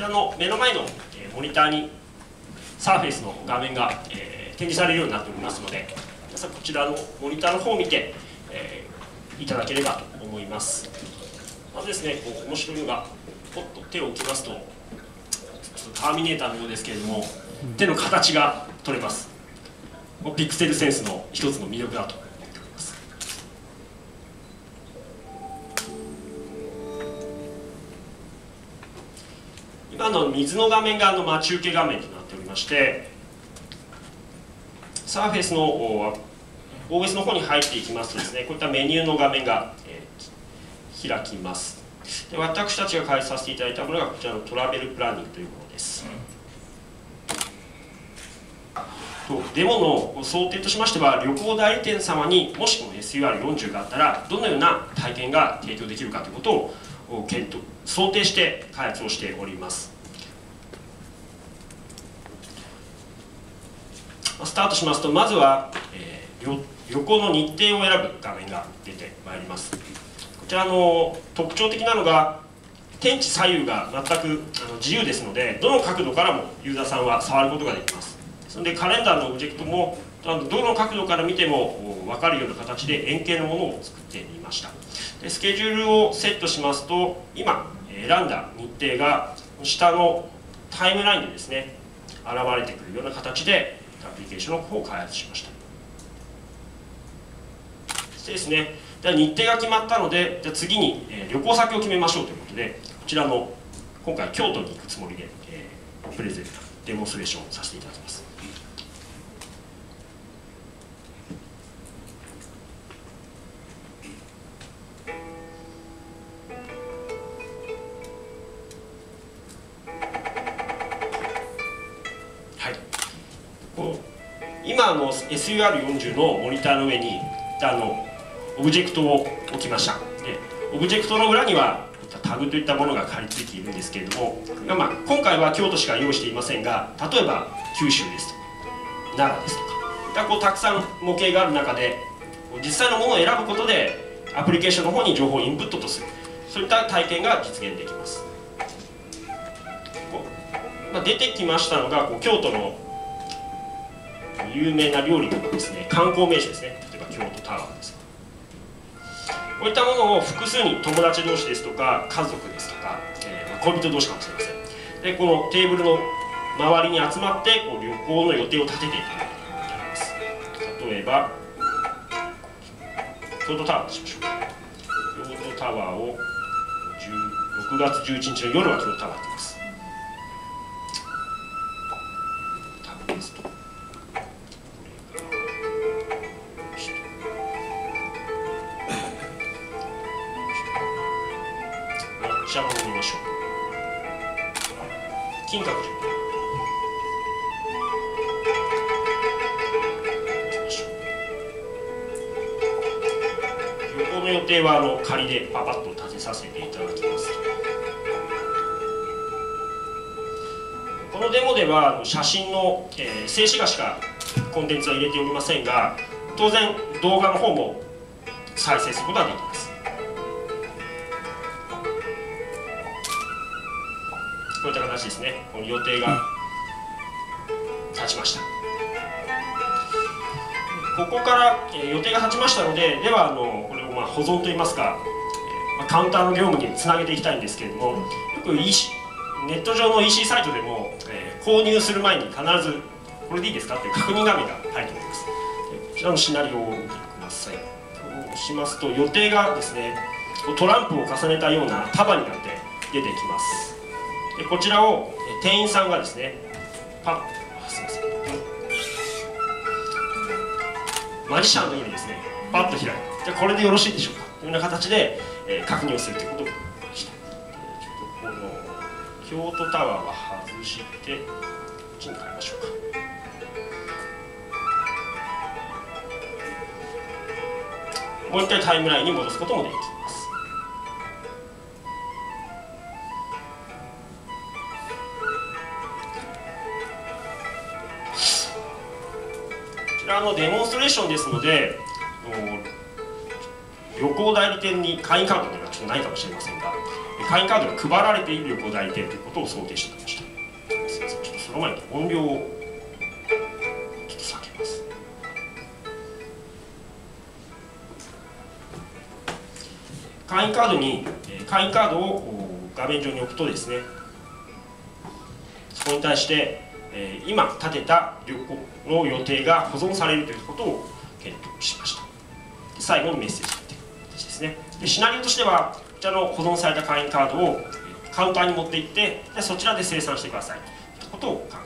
ちらの目の前の、えー、モニターにサーフェイスの画面が、えー、展示されるようになっておりますので皆さんこちらのモニターの方を見て、えー、いただければと思います。まずですねこう面白いのがポッと手を置きますとターミネーターのようですけれども手の形が取れます。ピクセルセンスの一つの魅力だと今の水の画面があの待ち受け画面となっておりましてサーフェスの OS の方に入っていきますとですねこういったメニューの画面が、えー、開きます。で私たちが開発させていただいたものがこちらのトラベルプランニングというものです、とデモの想定としましては旅行代理店様にもしこの SUR40 があったらどのような体験が提供できるかということを検討想定して開発をしております。スタートしますとまずは、えー、旅行の日程を選ぶ画面が出てまいります。こちらの特徴的なのが天地左右が全くあの自由ですのでどの角度からもユーザーさんは触ることができます。それでカレンダーのオブジェクトもどの角度から見ても分かるような形で円形のものを作ってみました。でスケジュールをセットしますと今選んだ日程が下のタイムラインでですね現れてくるような形でアプリケーションの方を開発しました。そしてですね。じゃ日程が決まったのでじゃ次に、え旅行先を決めましょうということでこちらの今回京都に行くつもりで、え、プレゼントデモンストレーションさせていただきます。今の SUR40 のモニターの上にあのオブジェクトを置きました。でオブジェクトの裏にはタグといったものが貼り付いているんですけれども、まあ、今回は京都しか用意していませんが例えば九州ですとか奈良ですとかこうたくさん模型がある中で実際のものを選ぶことでアプリケーションの方に情報をインプットとする。そういった体験が実現できます。まあ、出てきましたのがこう京都の有名な料理とかですね観光名所ですね。例えば京都タワーです。こういったものを複数に友達同士ですとか家族ですとか、えー、恋人同士かもしれません。でこのテーブルの周りに集まってこう旅行の予定を立てていくようになります。例えば京都タワーにしましょう。京都タワーを6月11日の夜は京都タワーに行きます金閣寺。旅行の予定はあの仮でパパッと立てさせていただきます。このデモではあの写真の、えー、静止画しかコンテンツは入れておりませんが当然動画の方も再生することができます。こういった形ですね。この予定が立ちました。ここから、えー、予定が立ちましたのでではあのこれをまあ保存といいますか、えー、カウンターの業務につなげていきたいんですけれどもよく EC ネット上の EC サイトでも、えー、購入する前に必ずこれでいいですか？っていう確認画面が入っております。こちらのシナリオを見てください。そうしますと予定がですねトランプを重ねたような束になって出てきます。でこちらを店員さんがですねパッすみません。マジシャンのようにですねパッと開いてじゃこれでよろしいでしょうか。というような形で、えー、確認をするということをした、ちょっとこの京都タワーは外してこっちに変えましょうか。もう一回タイムラインに戻すこともできまらのデモンストレーションですので旅行代理店に会員カードというのはちょっとないかもしれませんが会員カードが配られている旅行代理店ということを想定しておりましたすいませんちょっとその前に音量をちょっと下げます。会員カードに会員カードを画面上に置くとですねそこに対して、今立てた旅行の予定が保存されるということを検討しました。最後にメッセージが出てくる形ですね。でシナリオとしてはこちらの保存された会員カードをえカウンターに持って行ってでそちらで生産してください。ということを考